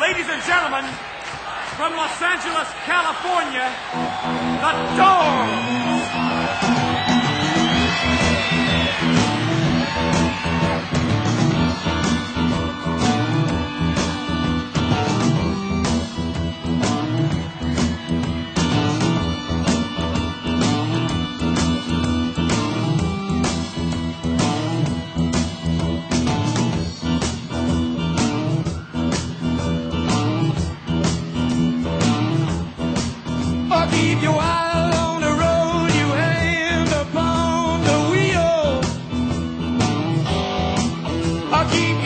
Ladies and gentlemen, from Los Angeles, California, the Dome. Keep you wild on the road, you upon the wheel. i keep